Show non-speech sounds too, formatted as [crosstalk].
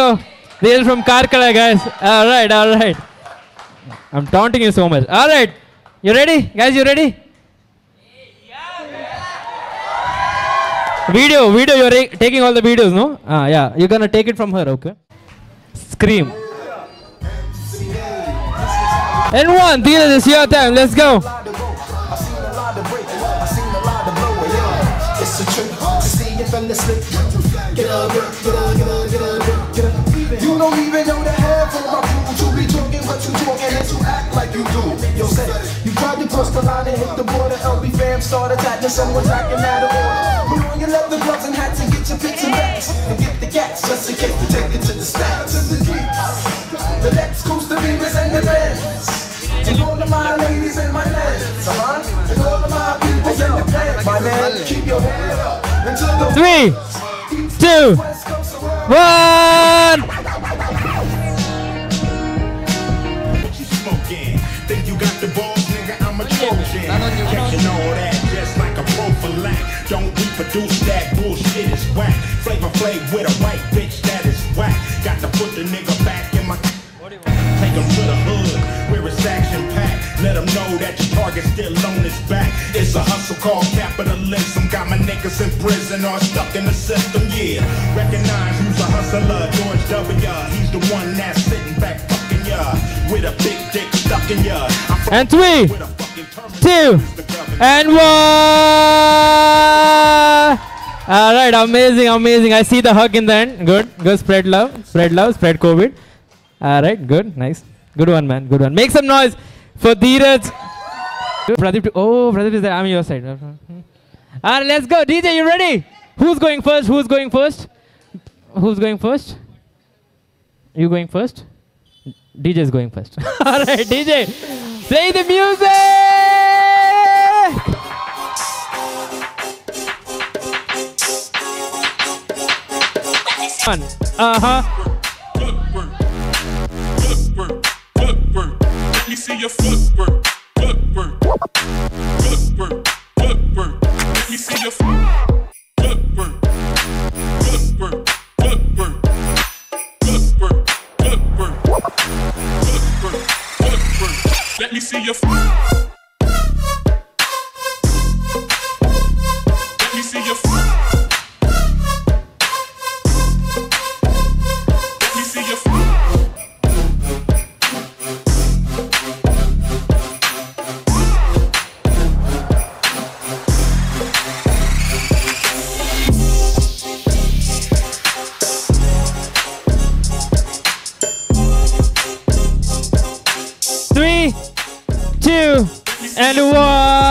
Hello. This is from Karkala, guys. All right, all right. I'm taunting you so much. All right. You ready? Guys, you ready? Video, video. You're taking all the videos, no? Ah, yeah. You're gonna take it from her, okay? Scream. And one, Dheeraj, it's your time. Let's go. To. Get up, get up, get up, don't even know the half of my crew to be talking what you talking and to act like you do. Yo, say, you tried to cross the line and hit the border. LB fam started attacking, someone tracking out of order. Put on your leather gloves and hats and get your and bats and get the gats just in case we take it to the stacks and the jeeps. The next coast the Beavers and the Benz. And all of my ladies and my lads, uh-huh. And all of my people in the band, my man, keep your head up until the Three, two, West Coast around. one. Reproduce that bullshit, it's whack. Flavor Flav with a white bitch, that is whack. Got to put the nigga back in my. Take him to the hood, where it's action packed. Let him know that your target's still on his back. It's a hustle called capitalism. Got my niggas in prison or stuck in the system, yeah. Recognize who's a hustler, George W. He's the one that's sitting back fucking ya. With a big dick stuck in ya. And three, with a fucking terminal. two, and one. All right, amazing, amazing. I see the hug in the end. Good, good. Spread love, spread love, spread COVID. All right, good, nice, good one, man, good one. Make some noise for Dheeraj. Pradeep, oh, Pradeep is there. I'm your side. All right, let's go. DJ, you ready? Who's going first? Who's going first? Who's going first? You going first? DJ is going first. [laughs] All right, DJ, play the music. Uh huh. Let me see your footwork, footwork, footwork. Let me see your footwork, footwork, footwork, footwork, footwork, footwork, footwork. Let me see your footwork. And one.